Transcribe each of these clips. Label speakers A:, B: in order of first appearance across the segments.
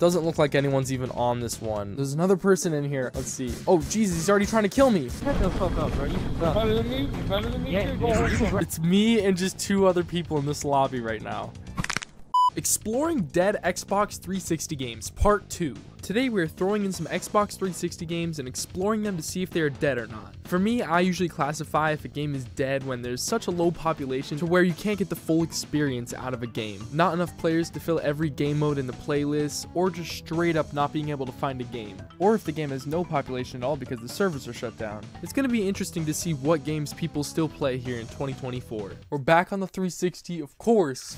A: Doesn't look like anyone's even on this one. There's another person in here. Let's see. Oh, Jesus, he's already trying to kill me.
B: Shut the fuck up, bro. You.
C: Better than me? You better than me?
B: Yeah,
C: Go
B: yeah,
C: ahead.
B: you right.
A: It's me and just two other people in this lobby right now. Exploring dead Xbox 360 games, part 2. Today we are throwing in some Xbox 360 games and exploring them to see if they are dead or not. For me, I usually classify if a game is dead when there's such a low population to where you can't get the full experience out of a game. Not enough players to fill every game mode in the playlist, or just straight up not being able to find a game. Or if the game has no population at all because the servers are shut down. It's going to be interesting to see what games people still play here in 2024. We're back on the 360, of course.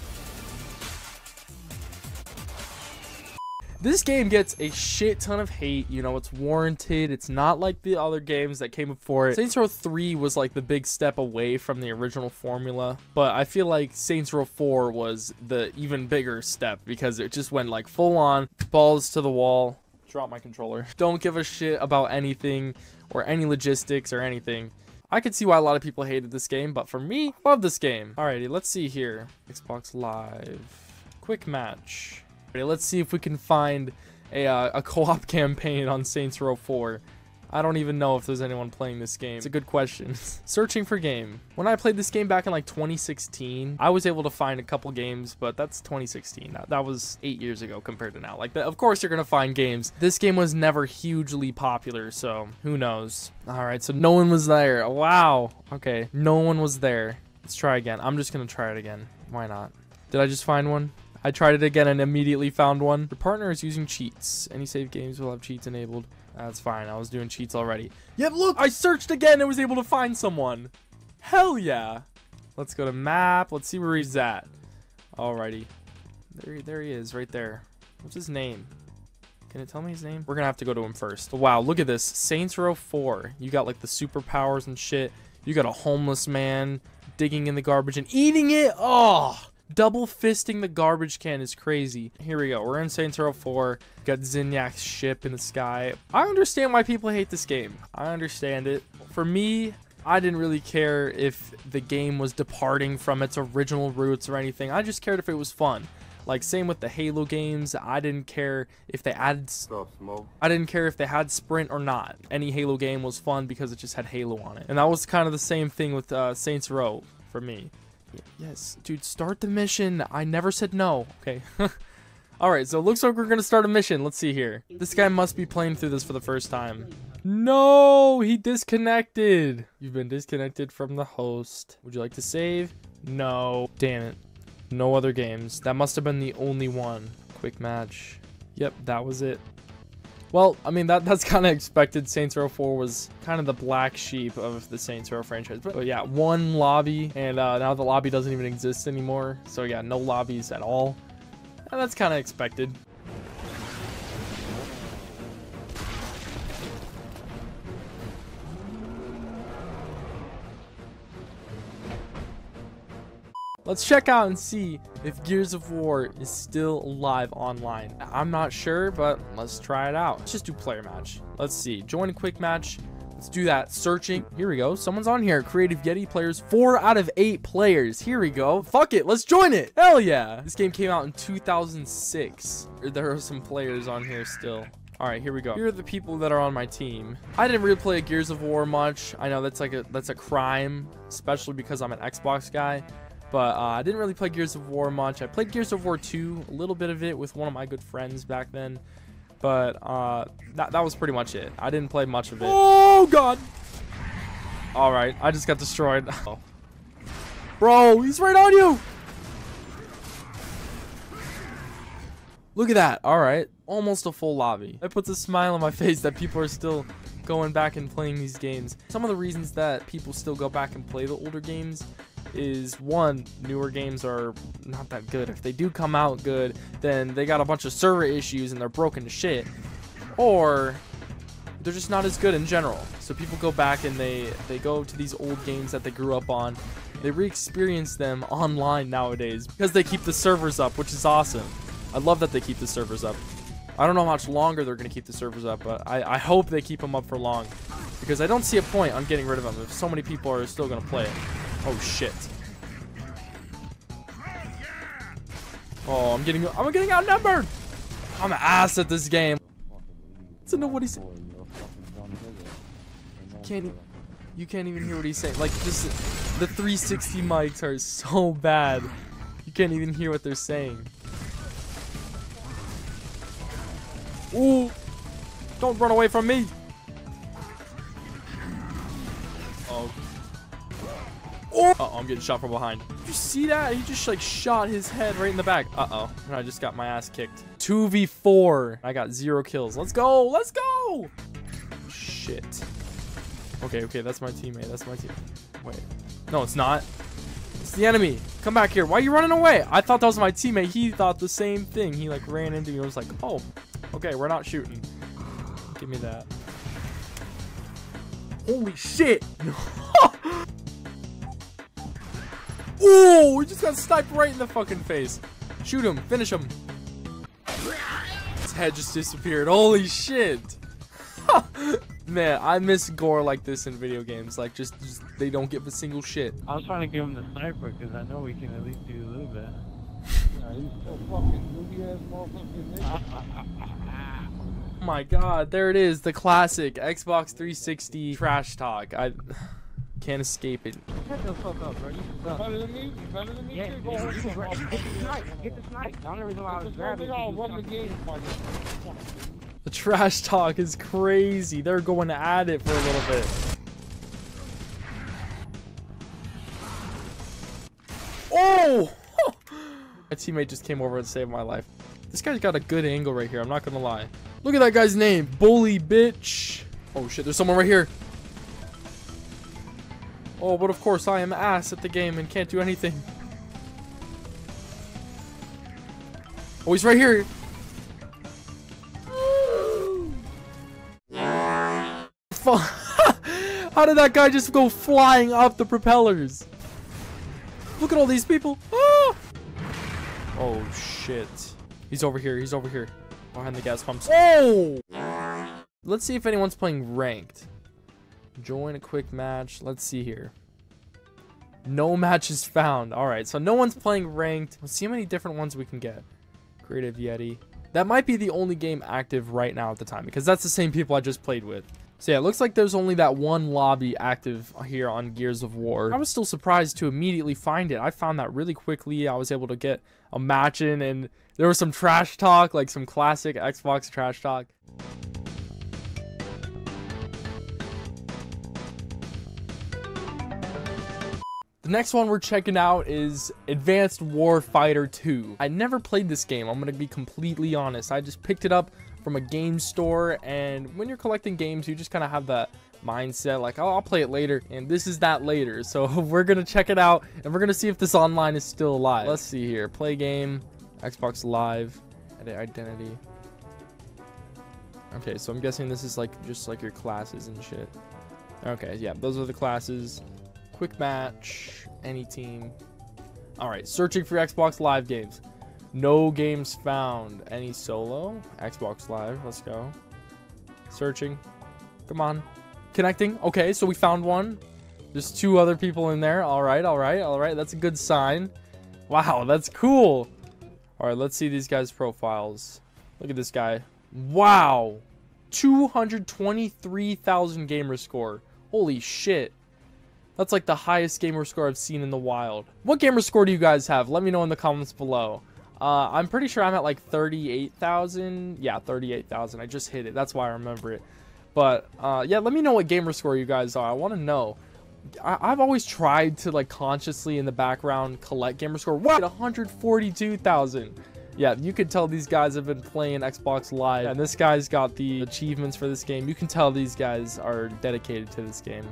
A: This game gets a shit ton of hate. You know, it's warranted. It's not like the other games that came before it. Saints Row 3 was like the big step away from the original formula, but I feel like Saints Row 4 was the even bigger step because it just went like full on balls to the wall. Drop my controller. Don't give a shit about anything or any logistics or anything. I could see why a lot of people hated this game, but for me, love this game. Alrighty, let's see here. Xbox Live. Quick match. Let's see if we can find a, uh, a co-op campaign on Saints Row 4. I don't even know if there's anyone playing this game. It's a good question. Searching for game. When I played this game back in like 2016, I was able to find a couple games, but that's 2016. That, that was eight years ago compared to now. Like, of course you're gonna find games. This game was never hugely popular, so who knows? All right, so no one was there. Wow. Okay, no one was there. Let's try again. I'm just gonna try it again. Why not? Did I just find one? I tried it again and immediately found one. Your partner is using cheats. Any save games will have cheats enabled. That's fine. I was doing cheats already. Yep, look, I searched again and was able to find someone. Hell yeah. Let's go to map. Let's see where he's at. Alrighty. There, there he is, right there. What's his name? Can it tell me his name? We're gonna have to go to him first. Wow, look at this. Saints Row 4. You got like the superpowers and shit. You got a homeless man digging in the garbage and eating it. Oh, double fisting the garbage can is crazy. Here we go. We're in Saints Row 4. Got Zinyak's ship in the sky. I understand why people hate this game. I understand it. For me, I didn't really care if the game was departing from its original roots or anything. I just cared if it was fun. Like same with the Halo games, I didn't care if they added
C: up, Smoke?
A: I didn't care if they had sprint or not. Any Halo game was fun because it just had Halo on it. And that was kind of the same thing with uh, Saints Row for me. Yes, dude, start the mission. I never said no. Okay. Alright, so it looks like we're to start a mission. Let's see here. This guy must be playing through this for the first time. No, he disconnected. You've been disconnected from the host. Would you like to save? No. Damn it. No other games. That must have been the only one. Quick match. Yep, that was it. Well, I mean that that's kind of expected. Saints Row 4 was kind of the black sheep of the Saints Row franchise. But, but yeah, one lobby, and uh, now the lobby doesn't even exist anymore. So yeah, no lobbies at all. And that's kind of expected. Let's check out and see if Gears of War is still alive online. I'm not sure, but let's try it out. Let's just do player match. Let's see. Join a quick match. Let's do that. Searching. Here we go. Someone's on here. Creative Yeti players. Four out of eight players. Here we go. Fuck it. Let's join it. Hell yeah. This game came out in 2006. There are some players on here still. All right, here we go. Here are the people that are on my team. I didn't really play Gears of War much. I know that's like a that's a crime, especially because I'm an Xbox guy. But uh, I didn't really play Gears of War much. I played Gears of War 2, a little bit of it with one of my good friends back then. But uh, that, that was pretty much it. I didn't play much of it. Oh, God. All right, I just got destroyed. Oh. Bro, he's right on you. Look at that. All right, almost a full lobby. That puts a smile on my face that people are still going back and playing these games. Some of the reasons that people still go back and play the older games is one, newer games are not that good. If they do come out good, then they got a bunch of server issues and they're broken to shit. Or they're just not as good in general. So people go back and they they go to these old games that they grew up on. They re-experience them online nowadays because they keep the servers up, which is awesome. I love that they keep the servers up. I don't know how much longer they're going to keep the servers up, but I, I hope they keep them up for long. Because I don't see a point on getting rid of them if so many people are still going to play it. Oh, shit. Oh, I'm getting I'm getting outnumbered. I'm an ass at this game. So know what he's can't you can't even hear what he's saying. Like just the 360 mics are so bad. You can't even hear what they're saying. Ooh! Don't run away from me! Oh! I'm getting shot from behind. Did you see that? He just like shot his head right in the back. Uh-oh. I just got my ass kicked. 2v4. I got zero kills. Let's go! Let's go! Shit. Okay, okay, that's my teammate. That's my team. Wait. No, it's not. It's the enemy. Come back here. Why are you running away? I thought that was my teammate. He thought the same thing. He like ran into me. I was like, oh, okay, we're not shooting. Give me that. Holy shit! Ooh, we just got sniped right in the fucking face. Shoot him. Finish him. His head just disappeared. Holy shit. Man, I miss gore like this in video games. Like, just, just they don't give a single shit.
B: I was trying to give him the sniper because I know we can at least do a little bit.
A: Oh my god, there it is, the classic Xbox 360 trash talk. I can't escape it.
B: Shut the fuck up, bro. You suck.
C: Better than me? You better than me?
B: Yeah,
C: Shit,
B: you
C: go
B: get
C: on.
B: the snipe. Get the snipe. Get the snipe. The only reason why I was grabbing
C: They run the game.
A: The trash talk is crazy. They're going at it for a little bit. Oh! my teammate just came over and saved my life. This guy's got a good angle right here. I'm not gonna lie. Look at that guy's name. Bully bitch. Oh shit, there's someone right here. Oh, but of course I am ass at the game and can't do anything. Oh, he's right here. How did that guy just go flying off the propellers? Look at all these people. Ah! Oh shit. He's over here. He's over here. Behind the gas pumps. Oh! Let's see if anyone's playing ranked. Join a quick match. Let's see here. No matches found. Alright, so no one's playing ranked. Let's see how many different ones we can get. Creative Yeti. That might be the only game active right now at the time because that's the same people I just played with. So yeah, it looks like there's only that one lobby active here on Gears of War. I was still surprised to immediately find it. I found that really quickly. I was able to get a match in and there was some trash talk, like some classic Xbox trash talk. Next one we're checking out is Advanced Warfighter 2. I never played this game, I'm gonna be completely honest. I just picked it up from a game store, and when you're collecting games, you just kind of have that mindset like, oh, I'll play it later, and this is that later. So we're gonna check it out, and we're gonna see if this online is still alive. Let's see here, play game, Xbox Live, edit identity. Okay, so I'm guessing this is like just like your classes and shit. Okay, yeah, those are the classes. Quick match, any team. All right, searching for Xbox Live games. No games found. Any solo? Xbox Live. Let's go. Searching. Come on. Connecting. Okay, so we found one. There's two other people in there. All right, all right, all right. That's a good sign. Wow, that's cool. All right, let's see these guys' profiles. Look at this guy. Wow. 223,000 gamer score. Holy shit. That's like the highest gamer score I've seen in the wild. What gamer score do you guys have? Let me know in the comments below. Uh, I'm pretty sure I'm at like 38,000. Yeah, 38,000. I just hit it. That's why I remember it. But uh, yeah, let me know what gamer score you guys are. I want to know. I- have always tried to like consciously in the background collect gamer score. What? 142,000. Yeah, you could tell these guys have been playing Xbox Live. And this guy's got the achievements for this game. You can tell these guys are dedicated to this game.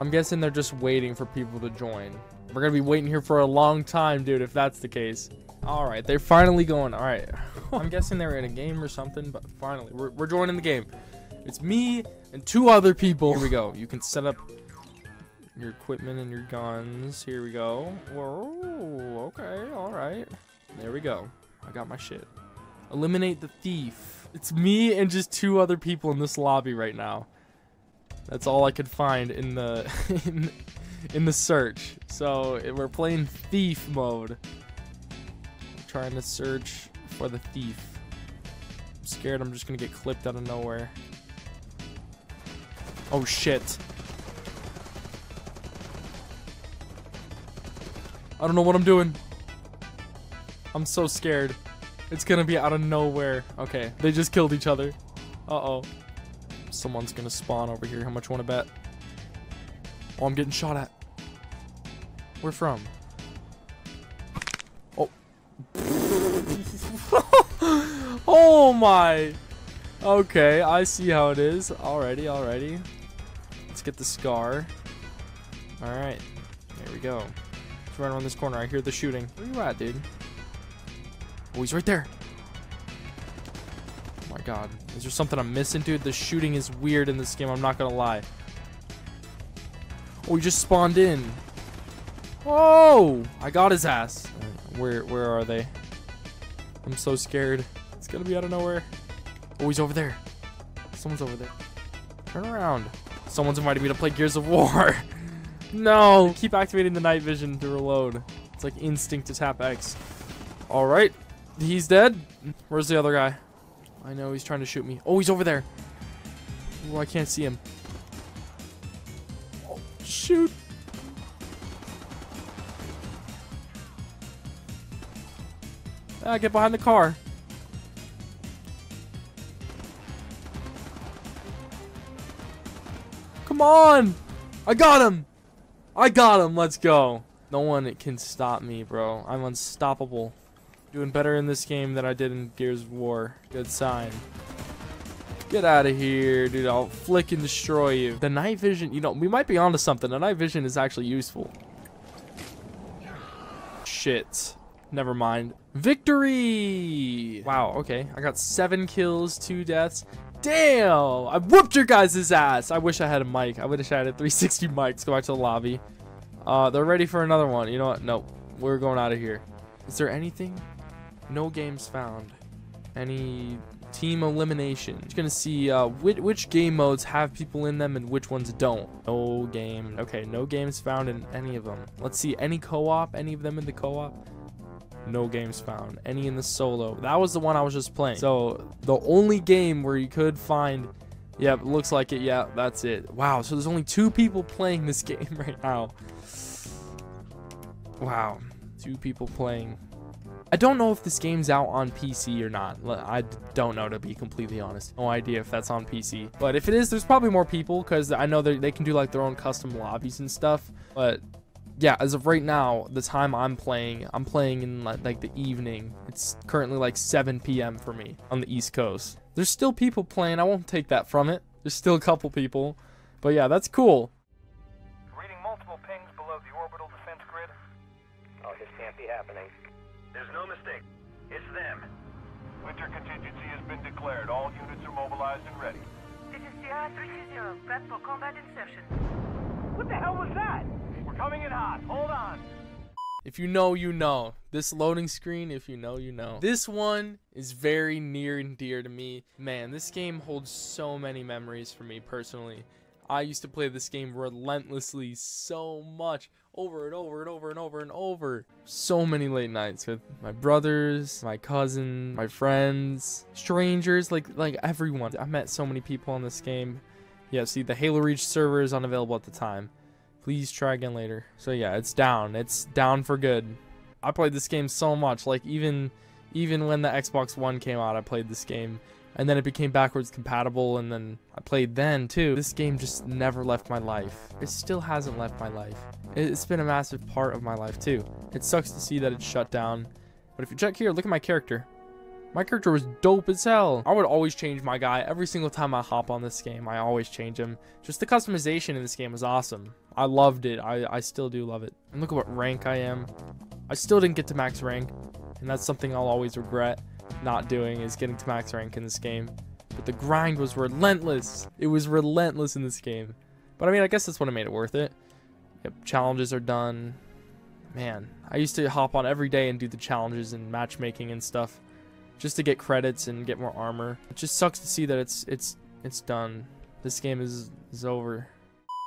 A: I'm guessing they're just waiting for people to join. We're gonna be waiting here for a long time, dude, if that's the case. All right, they're finally going. All right. I'm guessing they're in a game or something, but finally, we're, we're joining the game. It's me and two other people. Here we go. You can set up your equipment and your guns. Here we go. Whoa, okay, all right. There we go. I got my shit. Eliminate the thief. It's me and just two other people in this lobby right now. That's all I could find in the in, in the search. So eh, we're playing thief mode. trying to search for the thief. I'm scared I'm just gonna get clipped out of nowhere. Oh shit. I don't know what I'm doing. I'm so scared. It's gonna be out of nowhere. Okay, they just killed each other. Uh-oh. Someone's gonna spawn over here. How much wanna bet? Oh, I'm getting shot at. Where from? Oh. oh my. Okay, I see how it is. Alrighty, alrighty. Let's get the scar. Alright. There we go. It's right around this corner. I hear the shooting. Where you at, dude? Oh, he's right there. God. Is there something I'm missing, dude? The shooting is weird in this game. I'm not gonna lie. Oh, he just spawned in. Oh! I got his ass. Where where are they? I'm so scared. It's gonna be out of nowhere. Oh, he's over there. Someone's over there. Turn around. Someone's invited me to play Gears of War. no! Keep activating the night vision to reload. It's like instinct to tap X. Alright. He's dead. Where's the other guy? I know he's trying to shoot me. Oh, he's over there. Oh, I can't see him. Oh, shoot. Ah, get behind the car. Come on! I got him! I got him! Let's go. No one can stop me, bro. I'm unstoppable. Doing better in this game than I did in Gears of War. Good sign. Get out of here, dude. I'll flick and destroy you. The night vision, you know, we might be onto something. The night vision is actually useful. Shit. Never mind. Victory! Wow, okay. I got seven kills, two deaths. Damn! I whooped your guys' ass. I wish I had a mic. I wish I had a 360 mic. Let's go back to the lobby. Uh, they're ready for another one. You know what? Nope. We're going out of here. Is there anything? No games found. Any team elimination? Just gonna see uh, which, which game modes have people in them and which ones don't. No game. Okay, no games found in any of them. Let's see. Any co-op? Any of them in the co-op? No games found. Any in the solo. That was the one I was just playing. So the only game where you could find Yep, looks like it. Yeah, that's it. Wow, so there's only two people playing this game right now. Wow, two people playing. I don't know if this game's out on PC or not. I don't know, to be completely honest. No idea if that's on PC. But if it is, there's probably more people because I know they can do like their own custom lobbies and stuff. But yeah, as of right now, the time I'm playing, I'm playing in like, like the evening. It's currently like 7 p.m. for me on the East Coast. There's still people playing. I won't take that from it. There's still a couple people. But yeah, that's cool.
D: Reading multiple pings below the orbital defense grid.
E: Oh, this can't be happening.
D: Winter contingency has been declared. All units are mobilized and ready.
F: This is Sierra 330. Prep for combat insertion.
D: What the hell was that? We're coming in hot. Hold on.
A: If you know, you know. This loading screen, if you know, you know. This one is very near and dear to me. Man, this game holds so many memories for me personally. I used to play this game relentlessly so much, over and over and over and over and over. So many late nights with my brothers, my cousin, my friends, strangers, like like everyone. I met so many people on this game. Yeah, see, the Halo Reach server is unavailable at the time. Please try again later. So yeah, it's down. It's down for good. I played this game so much. Like even even when the Xbox One came out, I played this game. And then it became backwards compatible and then I played then too. This game just never left my life. It still hasn't left my life. It's been a massive part of my life too. It sucks to see that it's shut down. But if you check here, look at my character. My character was dope as hell. I would always change my guy every single time I hop on this game. I always change him. Just the customization in this game was awesome. I loved it. I, I still do love it. And look at what rank I am. I still didn't get to max rank. And that's something I'll always regret not doing is getting to max rank in this game. But the grind was relentless. It was relentless in this game. But I mean, I guess that's what made it worth it. Yep, challenges are done. Man, I used to hop on every day and do the challenges and matchmaking and stuff just to get credits and get more armor. It just sucks to see that it's it's it's done. This game is is over.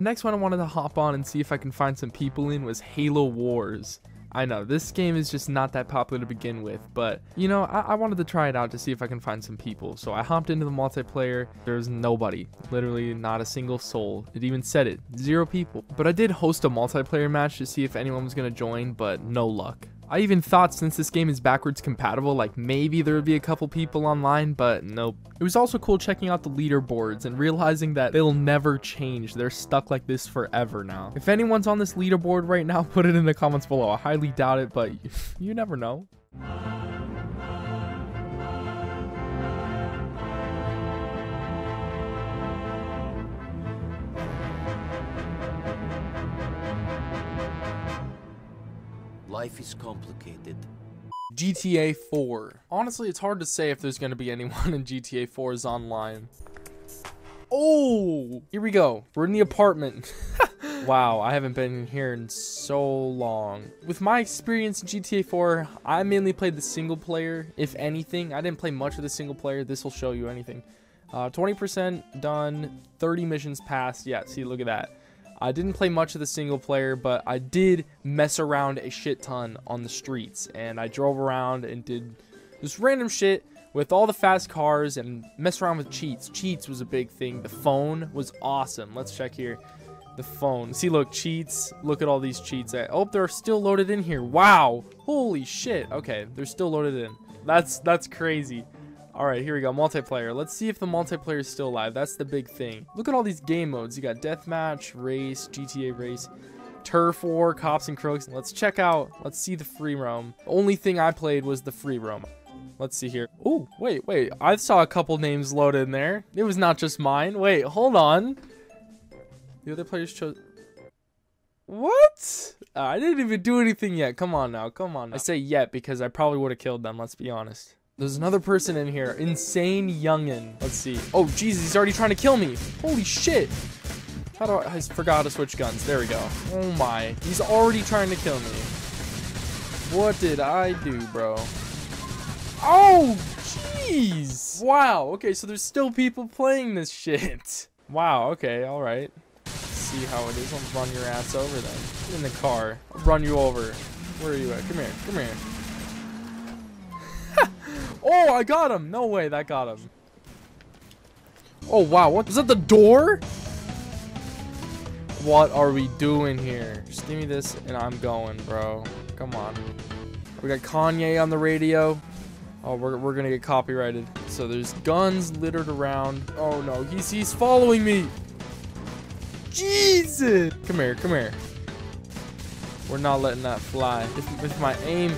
A: Next one I wanted to hop on and see if I can find some people in was Halo Wars. I know this game is just not that popular to begin with, but you know, I, I wanted to try it out to see if I can find some people. So I hopped into the multiplayer. There's nobody, literally not a single soul. It even said it, zero people. But I did host a multiplayer match to see if anyone was gonna join, but no luck. I even thought since this game is backwards compatible, like maybe there would be a couple people online, but nope. It was also cool checking out the leaderboards and realizing that they'll never change. They're stuck like this forever now. If anyone's on this leaderboard right now, put it in the comments below. I highly doubt it, but you never know.
G: Life is complicated.
A: GTA 4. Honestly, it's hard to say if there's going to be anyone in GTA 4's online. Oh, here we go. We're in the apartment. wow, I haven't been here in so long. With my experience in GTA 4, I mainly played the single player, if anything. I didn't play much of the single player. This will show you anything. 20% uh, done, 30 missions passed. Yeah, see, look at that. I didn't play much of the single player, but I did mess around a shit ton on the streets. And I drove around and did this random shit with all the fast cars and mess around with cheats. Cheats was a big thing. The phone was awesome. Let's check here. The phone. See, look, cheats. Look at all these cheats. Oh, they're still loaded in here. Wow. Holy shit. Okay, they're still loaded in. That's that's crazy. All right, here we go. Multiplayer. Let's see if the multiplayer is still alive. That's the big thing. Look at all these game modes. You got deathmatch, race, GTA race, turf war, cops and crooks. Let's check out. Let's see the free roam. Only thing I played was the free roam. Let's see here. Oh, wait, wait. I saw a couple names loaded in there. It was not just mine. Wait, hold on. The other players chose... What? I didn't even do anything yet. Come on now. Come on now. I say yet because I probably would have killed them. Let's be honest. There's another person in here. Insane youngin. Let's see. Oh, Jesus, he's already trying to kill me. Holy shit. How do I, I forgot to switch guns. There we go. Oh my. He's already trying to kill me. What did I do, bro? Oh, jeez. Wow. Okay, so there's still people playing this shit. Wow. Okay. All right. Let's see how it is. I'll run your ass over then. Get in the car. I'll run you over. Where are you at? Come here. Come here. Oh, I got him. No way, that got him. Oh, wow. What? Is that the door? What are we doing here? Just give me this and I'm going, bro. Come on. We got Kanye on the radio. Oh, we're, we're gonna get copyrighted. So there's guns littered around. Oh no, he's he's following me. Jesus! Come here, come here. We're not letting that fly. If, if my aim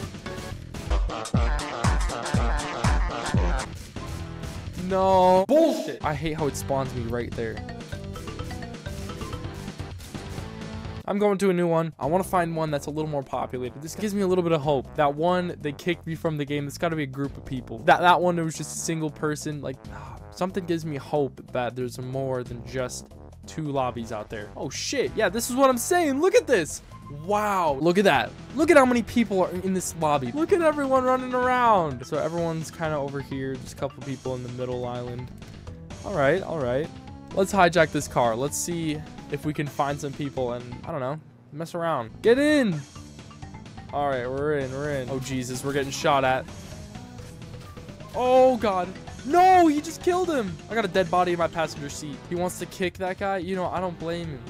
A: No. Bullshit. I hate how it spawns me right there. I'm going to a new one. I want to find one that's a little more populated. This gives me a little bit of hope. That one, they kicked me from the game. It's got to be a group of people. That that one, it was just a single person. Like, something gives me hope that there's more than just two lobbies out there. Oh, shit. Yeah, this is what I'm saying. Look at this. Wow, look at that. Look at how many people are in this lobby. Look at everyone running around. So everyone's kind of over here. Just a couple people in the middle island. All right, all right. Let's hijack this car. Let's see if we can find some people and, I don't know, mess around. Get in. All right, we're in, we're in. Oh, Jesus, we're getting shot at. Oh, God. No, he just killed him. I got a dead body in my passenger seat. He wants to kick that guy. You know, I don't blame him.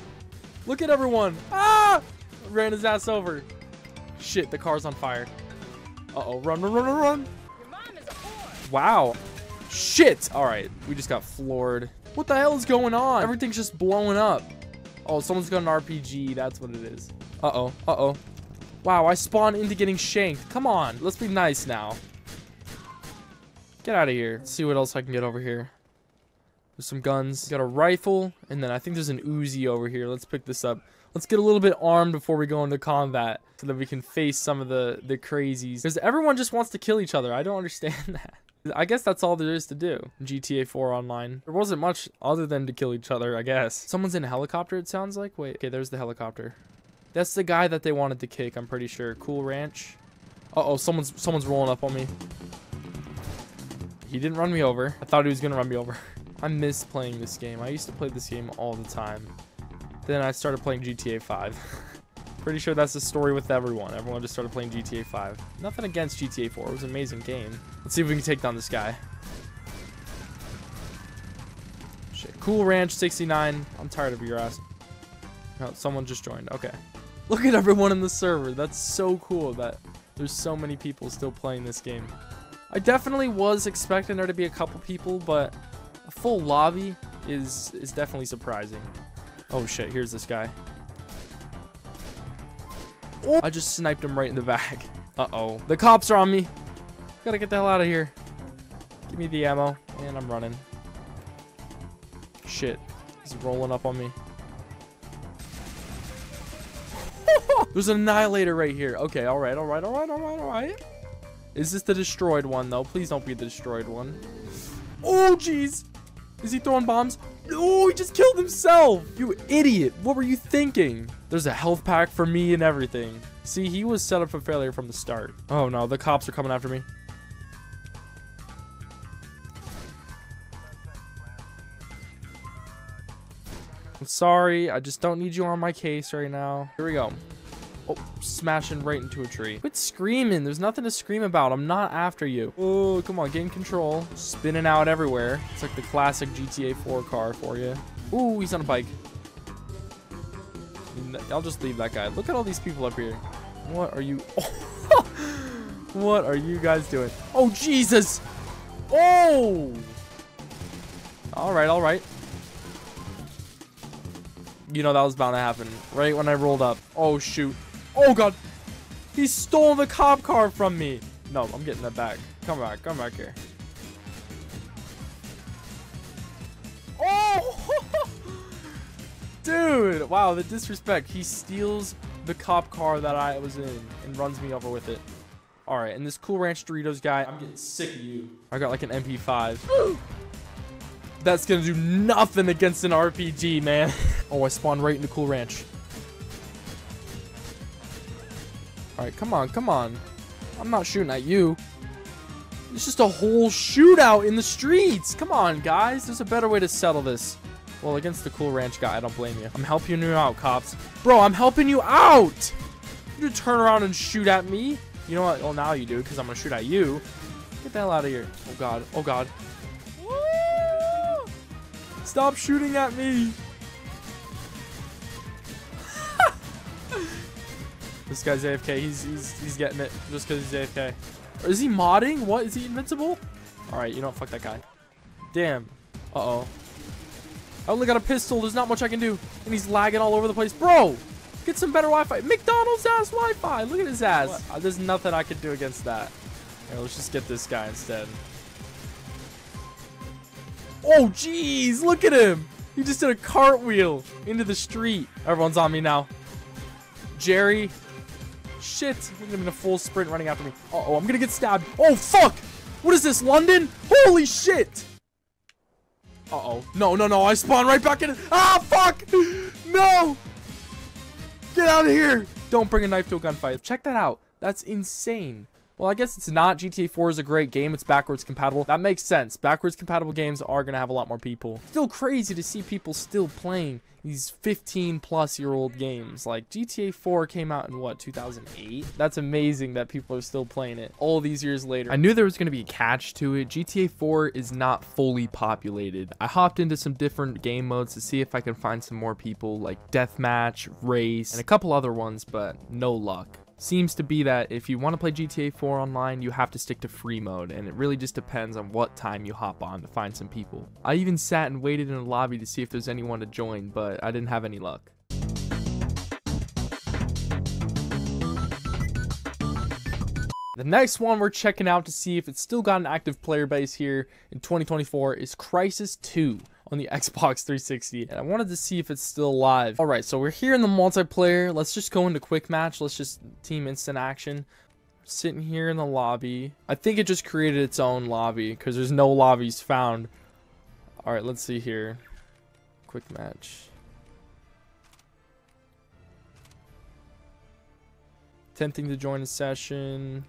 A: Look at everyone. Ah! ran his ass over. Shit, the car's on fire. Uh-oh, run, run, run, run, run. Wow. Shit. All right, we just got floored. What the hell is going on? Everything's just blowing up. Oh, someone's got an RPG. That's what it is. Uh-oh, uh-oh. Wow, I spawned into getting shanked. Come on, let's be nice now. Get out of here. Let's see what else I can get over here. There's some guns. Got a rifle, and then I think there's an Uzi over here. Let's pick this up. Let's get a little bit armed before we go into combat so that we can face some of the, the crazies. Because everyone just wants to kill each other. I don't understand that. I guess that's all there is to do. GTA 4 online. There wasn't much other than to kill each other, I guess. Someone's in a helicopter, it sounds like. Wait, okay, there's the helicopter. That's the guy that they wanted to kick, I'm pretty sure. Cool Ranch. Uh-oh, someone's someone's rolling up on me. He didn't run me over. I thought he was going to run me over. I miss playing this game. I used to play this game all the time. Then I started playing GTA 5. Pretty sure that's the story with everyone. Everyone just started playing GTA 5. Nothing against GTA 4. It was an amazing game. Let's see if we can take down this guy. Shit. Cool Ranch 69. I'm tired of your ass. Oh, someone just joined. Okay. Look at everyone in the server. That's so cool that there's so many people still playing this game. I definitely was expecting there to be a couple people, but a full lobby is is definitely surprising. Oh shit, here's this guy. I just sniped him right in the back. Uh-oh. The cops are on me. Gotta get the hell out of here. Give me the ammo. And I'm running. Shit. He's rolling up on me. There's an annihilator right here. Okay, alright, alright, alright, alright, alright. Is this the destroyed one, though? Please don't be the destroyed one. Oh, jeez. Is he throwing bombs? No, he just killed himself. You idiot. What were you thinking? There's a health pack for me and everything. See, he was set up for failure from the start. Oh, no. The cops are coming after me. I'm sorry. I just don't need you on my case right now. Here we go. Oh, smashing right into a tree. Quit screaming. There's nothing to scream about. I'm not after you. Oh, come on. Gain control. Spinning out everywhere. It's like the classic GTA 4 car for you. Ooh, he's on a bike. I'll just leave that guy. Look at all these people up here. What are you... what are you guys doing? Oh, Jesus! Oh! Alright, alright. You know that was bound to happen. Right when I rolled up. Oh, shoot. Oh, God. He stole the cop car from me. No, I'm getting that back. Come back. Come back here. Oh! Dude. Wow, the disrespect. He steals the cop car that I was in and runs me over with it. All right, and this Cool Ranch Doritos guy, I'm getting sick of you. I got like an MP5. That's gonna do nothing against an RPG, man. oh, I spawned right into Cool Ranch. All right, come on, come on. I'm not shooting at you. It's just a whole shootout in the streets. Come on, guys. There's a better way to settle this. Well, against the Cool Ranch guy, I don't blame you. I'm helping you out, cops. Bro, I'm helping you out. You turn around and shoot at me. You know what? Well, now you do, because I'm going to shoot at you. Get the hell out of here. Oh, God. Oh, God. Stop shooting at me. This guy's AFK. He's, he's, he's getting it just because he's AFK. Or is he modding? What? Is he invincible? All right, you know what? Fuck that guy. Damn. Uh-oh. I only got a pistol. There's not much I can do. And he's lagging all over the place. Bro, get some better Wi-Fi. McDonald's ass Wi-Fi. Look at his ass. Uh, there's nothing I can do against that. Here, let's just get this guy instead. Oh, jeez. Look at him. He just did a cartwheel into the street. Everyone's on me now. Jerry. Shit. I'm in a full sprint running after me. Uh oh I'm to get stabbed. Oh, fuck. What is this, London? Holy shit. Uh-oh. No, no, no. I spawn right back in. Ah, fuck. No. Get out of here. Don't bring a knife to a gunfight. Check that out. That's insane. Well, I guess it's not. GTA 4 is a great game. It's backwards compatible. That makes sense. Backwards compatible games are going to have a lot more people. Still crazy to see people still playing these 15 plus year old games. Like GTA 4 came out in what, 2008? That's amazing that people are still playing it all these years later. I knew there was going to be a catch to it. GTA 4 is not fully populated. I hopped into some different game modes to see if I can find some more people like deathmatch, race, and a couple other ones, but no luck seems to be that if you want to play GTA 4 online, you have to stick to free mode, and it really just depends on what time you hop on to find some people. I even sat and waited in a lobby to see if there's anyone to join, but I didn't have any luck. The next one we're checking out to see if it's still got an active player base here in 2024 is Crysis 2 on the Xbox 360 and I wanted to see if it's still live. All right, so we're here in the multiplayer. Let's just go into quick match. Let's just team instant action. Sitting here in the lobby. I think it just created its own lobby because there's no lobbies found. All right, let's see here. Quick match. Attempting to join a session.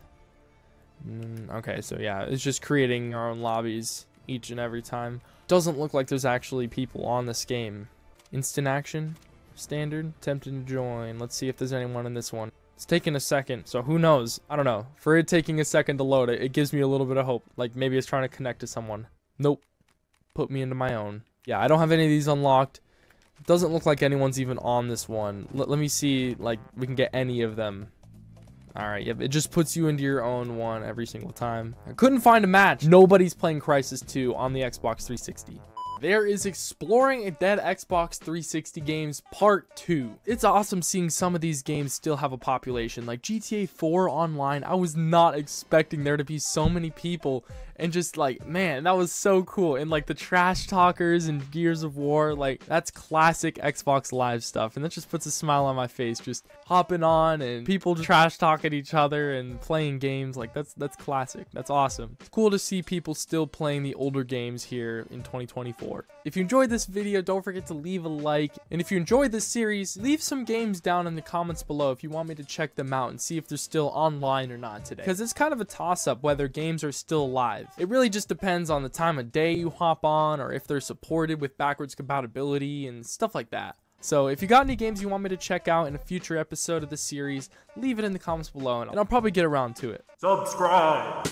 A: Mm, okay, so yeah, it's just creating our own lobbies each and every time. Doesn't look like there's actually people on this game. Instant action? Standard. Attempting to join. Let's see if there's anyone in this one. It's taking a second, so who knows? I don't know. For it taking a second to load it, it gives me a little bit of hope. Like maybe it's trying to connect to someone. Nope. Put me into my own. Yeah, I don't have any of these unlocked. It Doesn't look like anyone's even on this one. Let, let me see, like, we can get any of them. Alright, yep, it just puts you into your own one every single time. I couldn't find a match. Nobody's playing Crysis 2 on the Xbox 360. There is Exploring a Dead Xbox 360 Games Part 2. It's awesome seeing some of these games still have a population. Like GTA 4 Online, I was not expecting there to be so many people. And just like, man, that was so cool. And like the Trash Talkers and Gears of War, like that's classic Xbox Live stuff. And that just puts a smile on my face, just hopping on and people trash talking each other and playing games. Like that's that's classic. That's awesome. It's cool to see people still playing the older games here in 2024. If you enjoyed this video, don't forget to leave a like. And if you enjoyed this series, leave some games down in the comments below if you want me to check them out and see if they're still online or not today. Because it's kind of a toss up whether games are still live. It really just depends on the time of day you hop on or if they're supported with backwards compatibility and stuff like that. So if you got any games you want me to check out in a future episode of the series, leave it in the comments below and I'll probably get around to it.
D: Subscribe!